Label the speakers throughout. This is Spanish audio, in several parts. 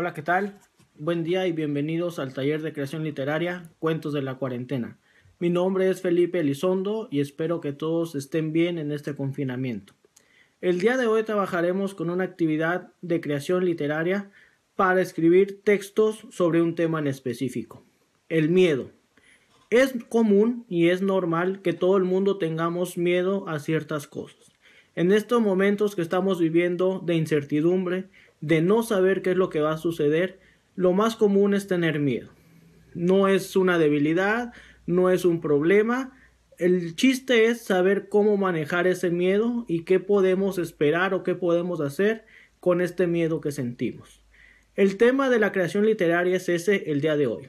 Speaker 1: Hola, ¿qué tal? Buen día y bienvenidos al taller de creación literaria Cuentos de la cuarentena. Mi nombre es Felipe Elizondo y espero que todos estén bien en este confinamiento. El día de hoy trabajaremos con una actividad de creación literaria para escribir textos sobre un tema en específico. El miedo. Es común y es normal que todo el mundo tengamos miedo a ciertas cosas. En estos momentos que estamos viviendo de incertidumbre, de no saber qué es lo que va a suceder, lo más común es tener miedo. No es una debilidad, no es un problema, el chiste es saber cómo manejar ese miedo y qué podemos esperar o qué podemos hacer con este miedo que sentimos. El tema de la creación literaria es ese el día de hoy.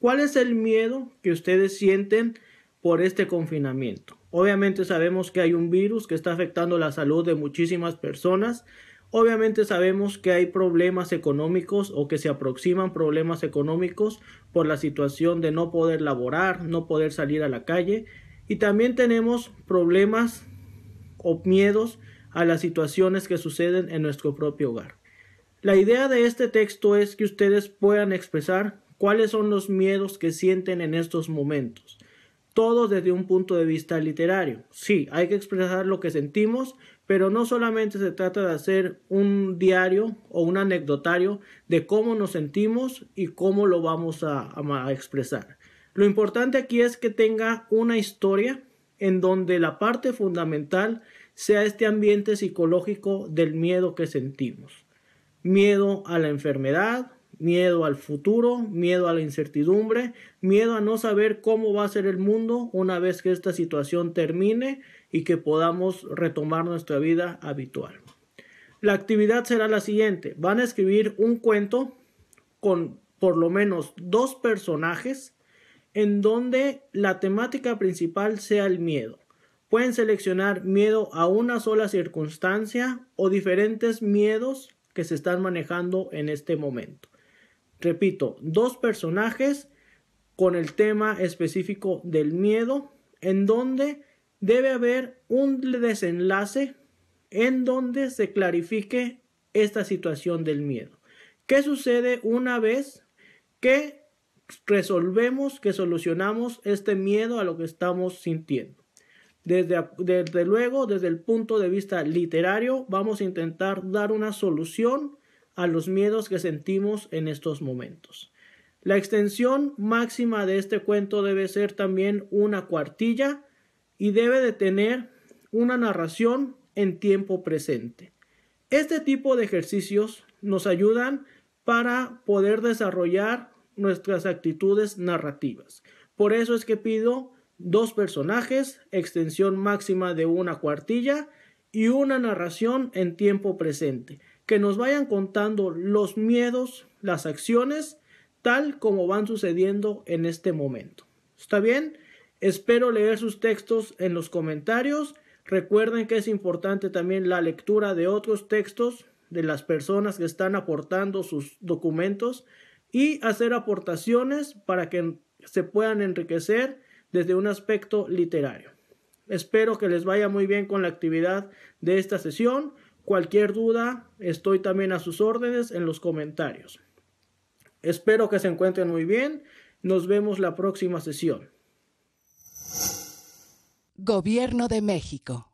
Speaker 1: ¿Cuál es el miedo que ustedes sienten por este confinamiento? Obviamente sabemos que hay un virus que está afectando la salud de muchísimas personas. Obviamente sabemos que hay problemas económicos o que se aproximan problemas económicos por la situación de no poder laborar, no poder salir a la calle y también tenemos problemas o miedos a las situaciones que suceden en nuestro propio hogar. La idea de este texto es que ustedes puedan expresar cuáles son los miedos que sienten en estos momentos. Todo desde un punto de vista literario. Sí, hay que expresar lo que sentimos, pero no solamente se trata de hacer un diario o un anecdotario de cómo nos sentimos y cómo lo vamos a, a expresar. Lo importante aquí es que tenga una historia en donde la parte fundamental sea este ambiente psicológico del miedo que sentimos. Miedo a la enfermedad, miedo al futuro, miedo a la incertidumbre, miedo a no saber cómo va a ser el mundo una vez que esta situación termine y que podamos retomar nuestra vida habitual. La actividad será la siguiente. Van a escribir un cuento con por lo menos dos personajes en donde la temática principal sea el miedo. Pueden seleccionar miedo a una sola circunstancia o diferentes miedos que se están manejando en este momento. Repito, dos personajes con el tema específico del miedo, en donde debe haber un desenlace en donde se clarifique esta situación del miedo. ¿Qué sucede una vez que resolvemos, que solucionamos este miedo a lo que estamos sintiendo. Desde, desde, luego, desde el punto de vista literario, vamos a intentar dar una solución a los miedos que sentimos en estos momentos. La extensión máxima de este cuento debe ser también una cuartilla y debe de tener una narración en tiempo presente. Este tipo de ejercicios nos ayudan para poder desarrollar nuestras actitudes narrativas. Por eso es que pido dos personajes, extensión máxima de una cuartilla y una narración en tiempo presente, que nos vayan contando los miedos, las acciones, tal como van sucediendo en este momento. ¿Está bien? Espero leer sus textos en los comentarios. Recuerden que es importante también la lectura de otros textos de las personas que están aportando sus documentos y hacer aportaciones para que se puedan enriquecer desde un aspecto literario. Espero que les vaya muy bien con la actividad de esta sesión. Cualquier duda, estoy también a sus órdenes en los comentarios. Espero que se encuentren muy bien. Nos vemos la próxima sesión.
Speaker 2: Gobierno de México.